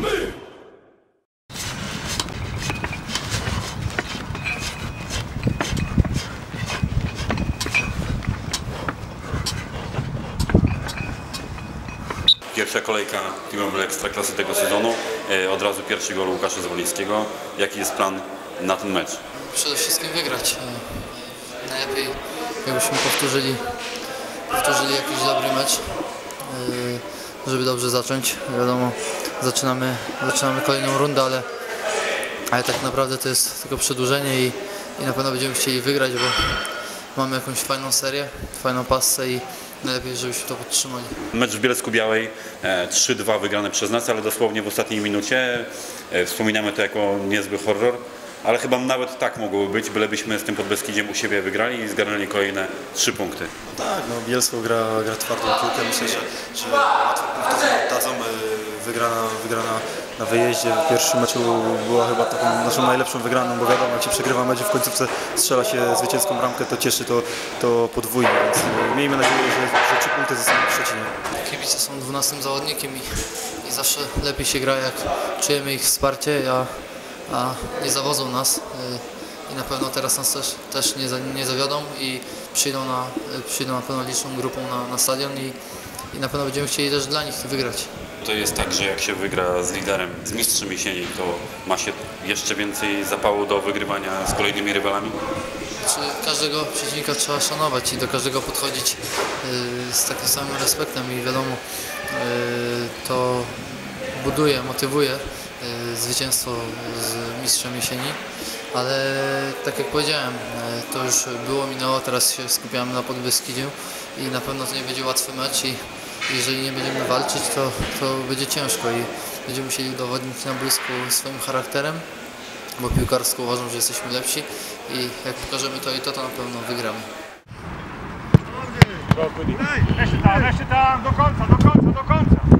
my! Pierwsza kolejka Teamowej Ekstraklasy tego sezonu. E, Od razu pierwszy gol Łukasza Zwolińskiego. Jaki jest plan na ten mecz? Przede wszystkim wygrać. E, Najlepiej jakbyśmy powtórzyli, powtórzyli jakiś dobry mecz, e, żeby dobrze zacząć. Wiadomo, zaczynamy, zaczynamy kolejną rundę, ale, ale tak naprawdę to jest tylko przedłużenie i, i na pewno będziemy chcieli wygrać, bo mamy jakąś fajną serię, fajną passę i najlepiej, żebyśmy to podtrzymali. Mecz w Bielsku Białej, e, 3-2 wygrane przez nas, ale dosłownie w ostatniej minucie. E, Wspominamy to jako niezły horror, ale chyba nawet tak mogłoby być, bylebyśmy z tym Podbeskidziem u siebie wygrali i zgarnęli kolejne 3 punkty. Tak, no Bielsko gra, gra twardą piłkę. Myślę, że, że łatwo dadzą. E, Wygrana, wygrana na wyjeździe w pierwszym meczu była chyba taką naszą najlepszą wygraną, bo wiadomo, jak się przegrywa mecz w końcówce strzela się zwycięską bramkę, to cieszy to, to podwójnie, więc e, miejmy nadzieję, że, że trzy punkty zostaną w Szczecinie. Kibice są 12 zawodnikiem i, i zawsze lepiej się gra, jak czujemy ich wsparcie, a, a nie zawodzą nas. Y, I na pewno teraz nas też, też nie, nie zawiodą i przyjdą na, y, przyjdą na pewno liczną grupą na, na stadion i, i na pewno będziemy chcieli też dla nich wygrać. To jest tak, że jak się wygra z liderem, z mistrzem jesieni, to ma się jeszcze więcej zapału do wygrywania z kolejnymi rywalami? Czy każdego przeciwnika trzeba szanować i do każdego podchodzić y, z takim samym respektem i wiadomo, y, to buduje, motywuje y, zwycięstwo z mistrzem jesieni, ale tak jak powiedziałem, to już było, minęło, teraz się skupiamy na Podbeskidziu i na pewno to nie będzie łatwy mecz i jeżeli nie będziemy walczyć, to, to będzie ciężko i będziemy musieli udowodnić na blisku swoim charakterem bo piłkarsko uważam, że jesteśmy lepsi i jak pokażemy to i to, to na pewno wygramy. Weźcie tam, weźcie tam, do końca!